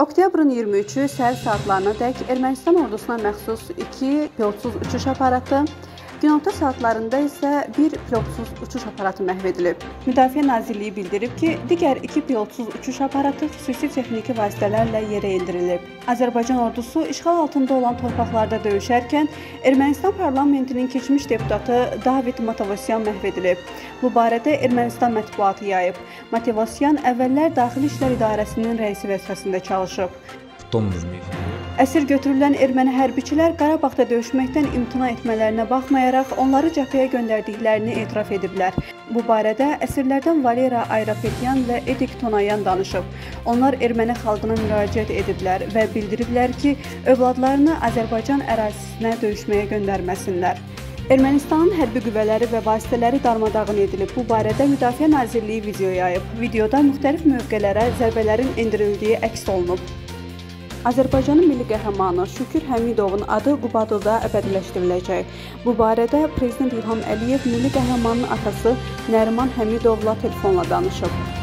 Oktyabrın 23-ü səhər saatlarına dək Ermənistan ordusuna məxsus 2 pilotsuz uçuş aparatı, günorta saatlarında isə bir pilotsuz uçuş aparatı məhv edilib. Müdafiə Nazirliyi bildirib ki, digər 2 pilotsuz uçuş aparatı xüsusi texniki vasitələrlə yerə endirilib. Azərbaycan ordusu işğal altında olan torpaqlarda döyüşərkən Ermənistan parlamentinin keçmiş deputatı David Matovosyan məhv edilib. Bu barədə Ermənistan mətbuatı yayıb. Matovosyan əvvəllər Daxili İşlər İdarəsinin rəisi vəzifəsində çalışıb. Meydanı. Əsir götürülən erməni hərbiçilər Qarabağda döyüşməkdən imtina etmələrinə baxmayaraq onları cəbhəyə göndərdiklərini etiraf ediblər. Bu barədə əsirlərdən Valera Ayrapetyan və Edik Tonayan danışıb. Onlar erməni xalqına müraciət ediblər və bildiriblər ki, övladlarını Azərbaycan ərazisinə döyüşməyə göndərməsinlər. Ermənistanın hərbi qüvvələri və vasitələri darmadağın edilib. Bu barədə Müdafiə Nazirliyi video yayıb. Videoda müxtəlif mövqelərə zərbələrin endirildiyi əks olunub. Azərbaycanın milli qəhrəmanı Şükür Həmidovun adı Qubadada əbədiləşdiriləcək. Bu barədə Prezident İlham Əliyev milli qəhrəmanın atası Nəriman Həmidovla telefonla danışıb.